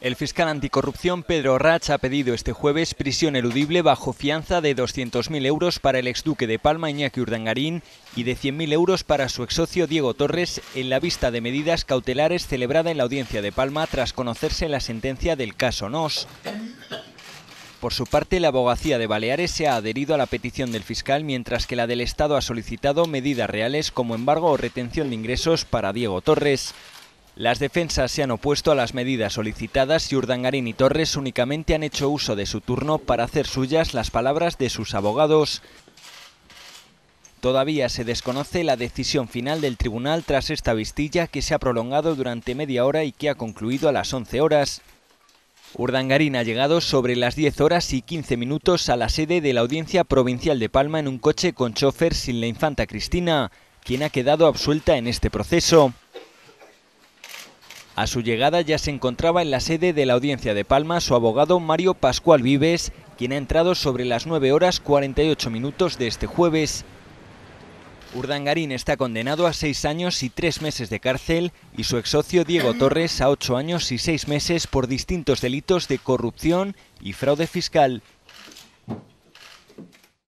El fiscal anticorrupción Pedro Rach ha pedido este jueves prisión eludible bajo fianza de 200.000 euros para el exduque de Palma Iñaki Urdangarín y de 100.000 euros para su exsocio Diego Torres en la vista de medidas cautelares celebrada en la audiencia de Palma tras conocerse la sentencia del caso NOS. Por su parte, la abogacía de Baleares se ha adherido a la petición del fiscal, mientras que la del Estado ha solicitado medidas reales como embargo o retención de ingresos para Diego Torres. Las defensas se han opuesto a las medidas solicitadas y Urdangarín y Torres únicamente han hecho uso de su turno para hacer suyas las palabras de sus abogados. Todavía se desconoce la decisión final del tribunal tras esta vistilla que se ha prolongado durante media hora y que ha concluido a las 11 horas. Urdangarín ha llegado sobre las 10 horas y 15 minutos a la sede de la Audiencia Provincial de Palma en un coche con chofer sin la infanta Cristina, quien ha quedado absuelta en este proceso. A su llegada ya se encontraba en la sede de la Audiencia de Palma su abogado Mario Pascual Vives, quien ha entrado sobre las 9 horas 48 minutos de este jueves. Urdangarín está condenado a seis años y tres meses de cárcel y su exsocio Diego Torres a ocho años y seis meses por distintos delitos de corrupción y fraude fiscal.